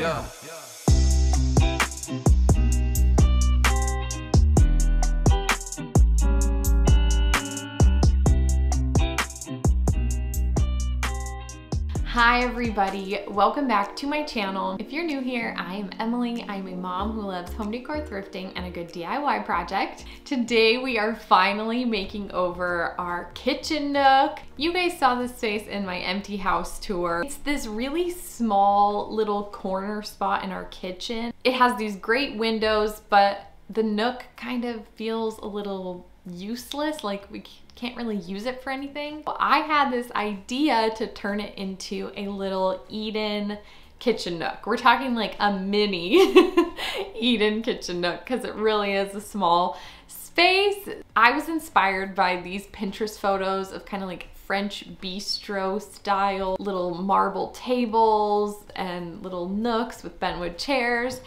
Yeah. Hi everybody, welcome back to my channel. If you're new here, I am Emily. I'm a mom who loves home decor thrifting and a good DIY project. Today we are finally making over our kitchen nook. You guys saw this space in my empty house tour. It's this really small little corner spot in our kitchen. It has these great windows, but the nook kind of feels a little useless, like we can't really use it for anything. I had this idea to turn it into a little eat-in kitchen nook. We're talking like a mini eat-in kitchen nook because it really is a small space. I was inspired by these Pinterest photos of kind of like French bistro style little marble tables and little nooks with bentwood chairs.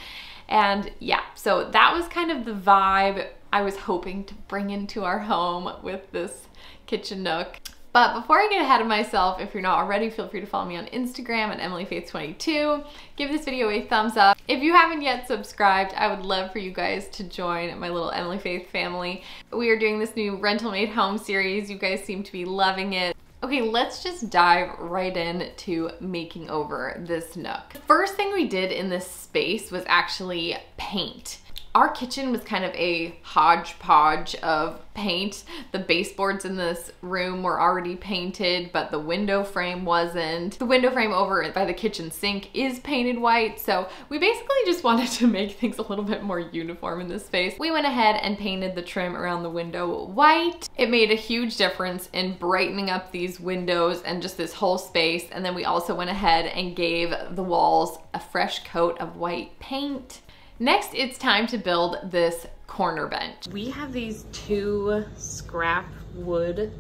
And yeah, so that was kind of the vibe I was hoping to bring into our home with this kitchen nook. But before I get ahead of myself, if you're not already, feel free to follow me on Instagram at EmilyFaith22. Give this video a thumbs up. If you haven't yet subscribed, I would love for you guys to join my little Emily Faith family. We are doing this new Rental Made Home series. You guys seem to be loving it. Okay, let's just dive right in to making over this nook. First thing we did in this space was actually paint our kitchen was kind of a hodgepodge of paint. The baseboards in this room were already painted, but the window frame wasn't. The window frame over by the kitchen sink is painted white, so we basically just wanted to make things a little bit more uniform in this space. We went ahead and painted the trim around the window white. It made a huge difference in brightening up these windows and just this whole space, and then we also went ahead and gave the walls a fresh coat of white paint. Next, it's time to build this corner bench. We have these two scrap wood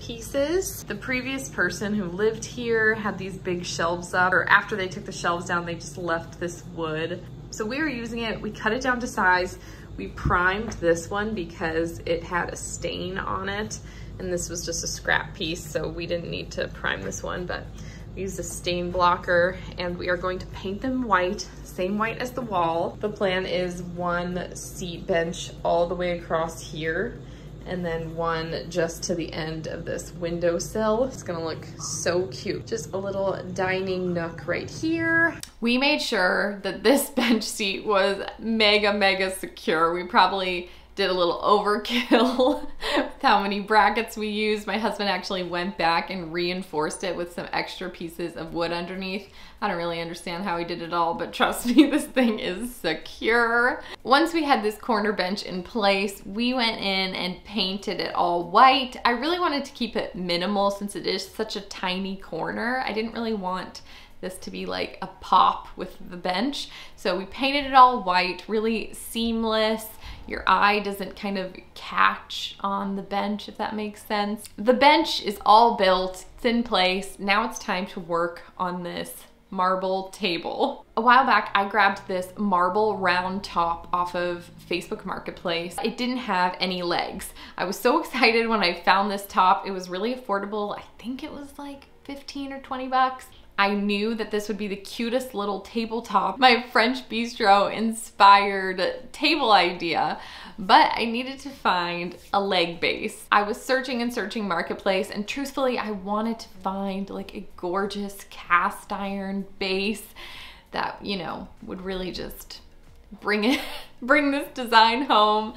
pieces. The previous person who lived here had these big shelves up, or after they took the shelves down, they just left this wood. So we were using it, we cut it down to size. We primed this one because it had a stain on it, and this was just a scrap piece, so we didn't need to prime this one, but we used a stain blocker, and we are going to paint them white same white as the wall. The plan is one seat bench all the way across here and then one just to the end of this windowsill. It's gonna look so cute. Just a little dining nook right here. We made sure that this bench seat was mega, mega secure. We probably did a little overkill with how many brackets we used. My husband actually went back and reinforced it with some extra pieces of wood underneath. I don't really understand how he did it all, but trust me, this thing is secure. Once we had this corner bench in place, we went in and painted it all white. I really wanted to keep it minimal since it is such a tiny corner. I didn't really want this to be like a pop with the bench. So we painted it all white, really seamless your eye doesn't kind of catch on the bench, if that makes sense. The bench is all built, it's in place. Now it's time to work on this marble table. A while back, I grabbed this marble round top off of Facebook Marketplace. It didn't have any legs. I was so excited when I found this top. It was really affordable. I think it was like 15 or 20 bucks. I knew that this would be the cutest little tabletop, my French bistro inspired table idea, but I needed to find a leg base. I was searching and searching Marketplace and truthfully, I wanted to find like a gorgeous cast iron base that, you know, would really just bring it, bring this design home,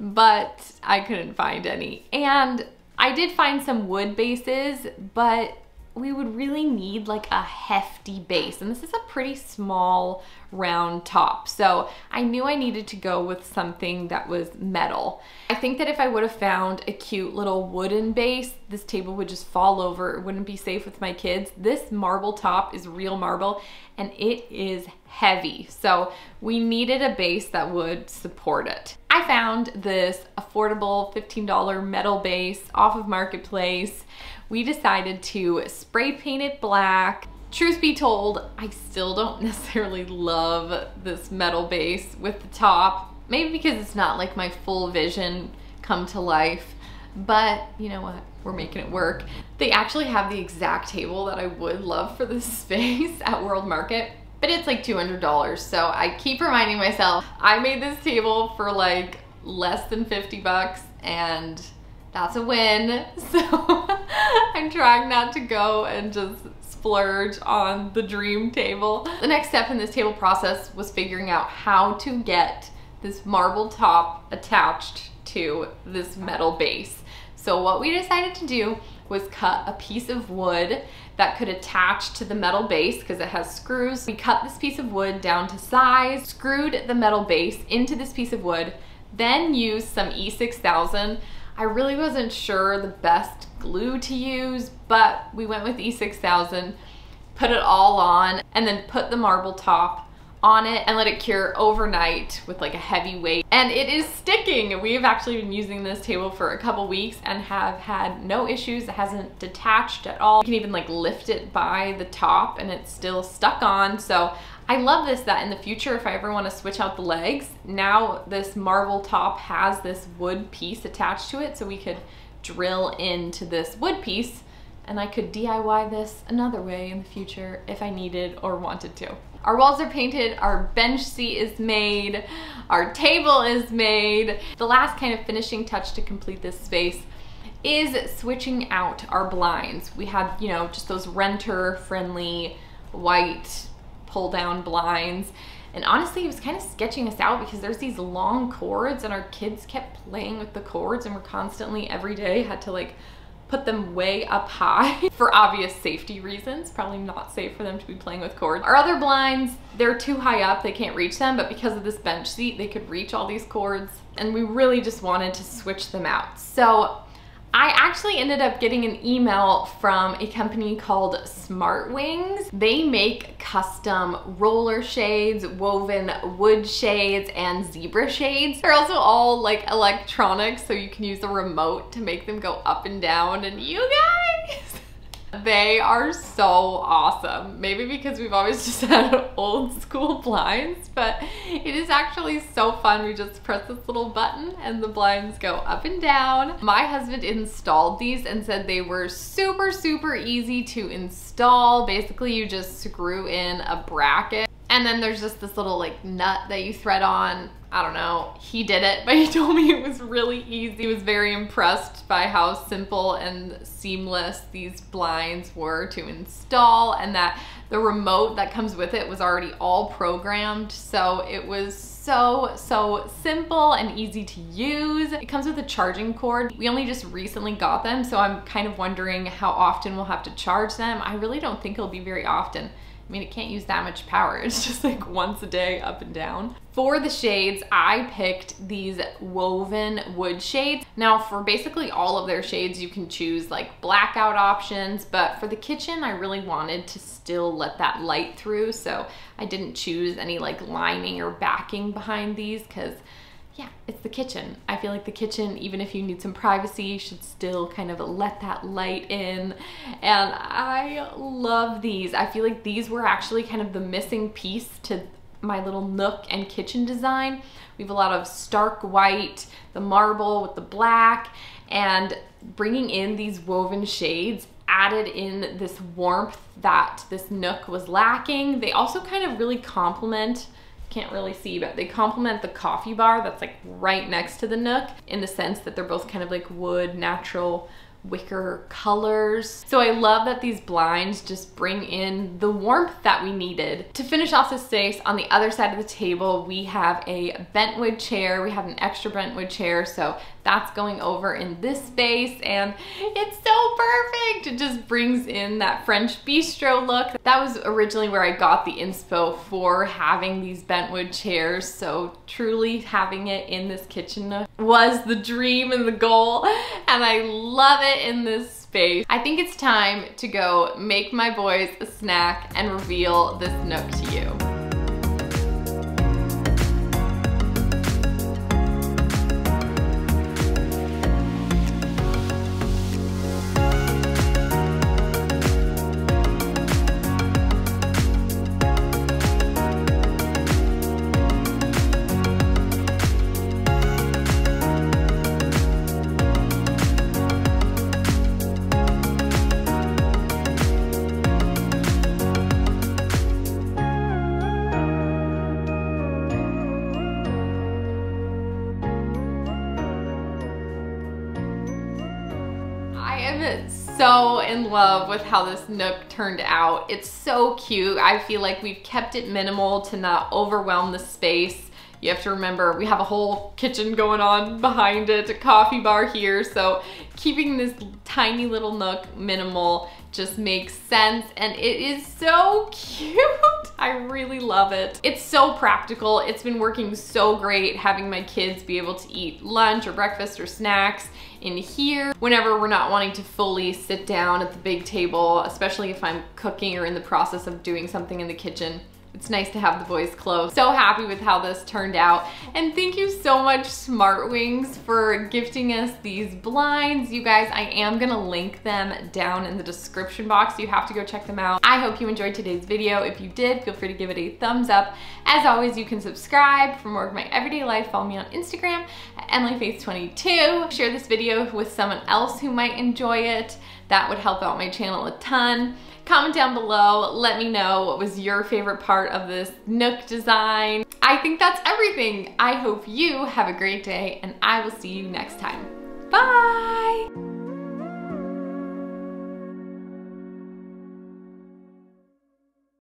but I couldn't find any. And I did find some wood bases, but we would really need like a hefty base. And this is a pretty small round top. So I knew I needed to go with something that was metal. I think that if I would have found a cute little wooden base, this table would just fall over. It wouldn't be safe with my kids. This marble top is real marble and it is heavy. So we needed a base that would support it. I found this affordable $15 metal base off of Marketplace we decided to spray paint it black. Truth be told, I still don't necessarily love this metal base with the top. Maybe because it's not like my full vision come to life, but you know what? We're making it work. They actually have the exact table that I would love for this space at World Market but it's like $200. So I keep reminding myself, I made this table for like less than 50 bucks and that's a win. So I'm trying not to go and just splurge on the dream table. The next step in this table process was figuring out how to get this marble top attached to this metal base. So what we decided to do was cut a piece of wood that could attach to the metal base because it has screws. We cut this piece of wood down to size, screwed the metal base into this piece of wood, then used some E6000. I really wasn't sure the best glue to use, but we went with E6000, put it all on, and then put the marble top on it and let it cure overnight with like a heavy weight. And it is sticking. We've actually been using this table for a couple weeks and have had no issues. It hasn't detached at all. You can even like lift it by the top and it's still stuck on. So I love this that in the future, if I ever wanna switch out the legs, now this marble top has this wood piece attached to it so we could drill into this wood piece and I could DIY this another way in the future if I needed or wanted to. Our walls are painted, our bench seat is made, our table is made. The last kind of finishing touch to complete this space is switching out our blinds. We had, you know, just those renter friendly white pull down blinds. And honestly, it was kind of sketching us out because there's these long cords and our kids kept playing with the cords and we're constantly every day had to like put them way up high for obvious safety reasons. Probably not safe for them to be playing with cords. Our other blinds, they're too high up, they can't reach them, but because of this bench seat, they could reach all these cords and we really just wanted to switch them out. So I actually ended up getting an email from a company called SmartWings. They make custom roller shades, woven wood shades, and zebra shades. They're also all like electronics, so you can use the remote to make them go up and down. And you guys, they are so awesome. Maybe because we've always just had old school blinds, but it is actually so fun. We just press this little button and the blinds go up and down. My husband installed these and said they were super, super easy to install. Basically, you just screw in a bracket and then there's just this little like nut that you thread on. I don't know, he did it, but he told me it was really easy. He was very impressed by how simple and seamless these blinds were to install and that the remote that comes with it was already all programmed. So it was so, so simple and easy to use. It comes with a charging cord. We only just recently got them, so I'm kind of wondering how often we'll have to charge them. I really don't think it'll be very often. I mean, it can't use that much power. It's just like once a day up and down. For the shades, I picked these woven wood shades. Now for basically all of their shades, you can choose like blackout options, but for the kitchen, I really wanted to still let that light through. So I didn't choose any like lining or backing behind these because yeah, it's the kitchen. I feel like the kitchen, even if you need some privacy, should still kind of let that light in. And I love these. I feel like these were actually kind of the missing piece to my little nook and kitchen design. We have a lot of stark white, the marble with the black, and bringing in these woven shades added in this warmth that this nook was lacking. They also kind of really complement can't really see, but they complement the coffee bar that's like right next to the Nook in the sense that they're both kind of like wood, natural wicker colors. So I love that these blinds just bring in the warmth that we needed. To finish off the space, on the other side of the table, we have a bentwood chair. We have an extra bentwood chair, so that's going over in this space and it's so perfect. It just brings in that French bistro look. That was originally where I got the inspo for having these bentwood chairs. So truly having it in this kitchen was the dream and the goal and I love it in this space. I think it's time to go make my boys a snack and reveal this nook to you. Am so in love with how this nook turned out. It's so cute. I feel like we've kept it minimal to not overwhelm the space. You have to remember we have a whole kitchen going on behind it, a coffee bar here. So keeping this tiny little nook minimal just makes sense and it is so cute. I really love it. It's so practical. It's been working so great having my kids be able to eat lunch or breakfast or snacks in here whenever we're not wanting to fully sit down at the big table, especially if I'm cooking or in the process of doing something in the kitchen. It's nice to have the boys close. So happy with how this turned out. And thank you so much SmartWings for gifting us these blinds. You guys, I am gonna link them down in the description box. You have to go check them out. I hope you enjoyed today's video. If you did, feel free to give it a thumbs up. As always, you can subscribe for more of my everyday life. Follow me on Instagram at EmilyFaith22. Share this video with someone else who might enjoy it. That would help out my channel a ton. Comment down below, let me know what was your favorite part of this Nook design. I think that's everything. I hope you have a great day and I will see you next time. Bye!